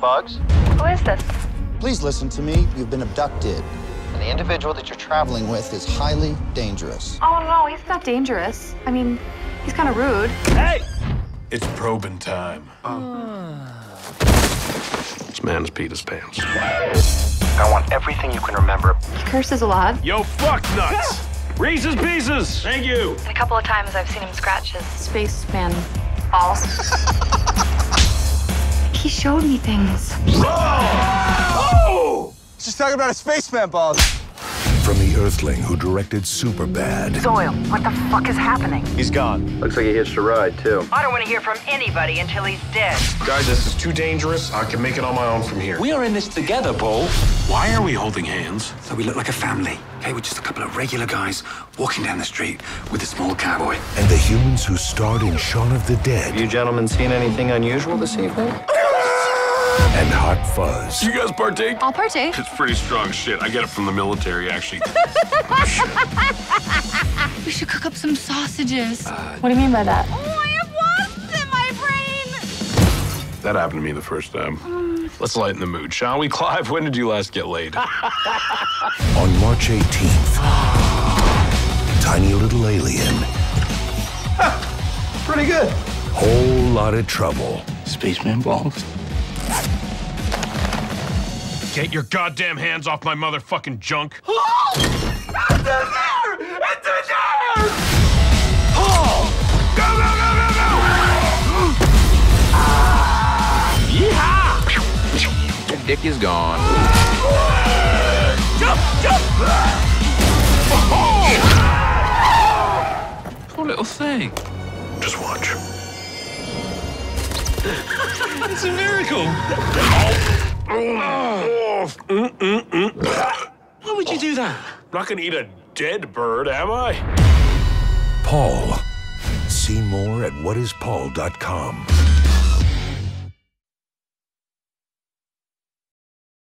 bugs? Who is this? Please listen to me. You've been abducted. And the individual that you're traveling with is highly dangerous. Oh, no, he's not dangerous. I mean, he's kind of rude. Hey! It's probing time. This man's Peter's pants. I want everything you can remember. He curses a lot. Yo, fuck nuts! Reese's Pieces! Thank you! And a couple of times I've seen him scratch his spaceman balls. he showed me things. Just talking about a spaceman balls. From the Earthling who directed Superbad Doyle, what the fuck is happening? He's gone. Looks like he hitched a ride, too. I don't want to hear from anybody until he's dead. Guys, this is too dangerous. I can make it on my own from here. We are in this together, Paul. Why are we holding hands? So we look like a family. Okay, we're just a couple of regular guys walking down the street with a small cowboy. and the humans who starred in Shaun of the Dead You gentlemen seen anything unusual this evening? And Hot Fuzz. You guys partake? I'll partake. It's pretty strong shit. I get it from the military, actually. Oh, we should cook up some sausages. Uh, what do you mean by that? Oh, I have wasps in my brain. that happened to me the first time. Mm. Let's lighten the mood, shall we? Clive, when did you last get laid? On March 18th, Tiny Little Alien. Pretty good. Whole lot of trouble. Spaceman balls. Get your goddamn hands off my motherfucking junk. It's a chair Go Go! Go! Go! Go! Yeehaw! The Dick is gone. Jump! Jump! Poor little thing. Just watch. It's a miracle. Why would you do that? I'm not gonna eat a dead bird, am I? Paul. See more at whatispaul.com.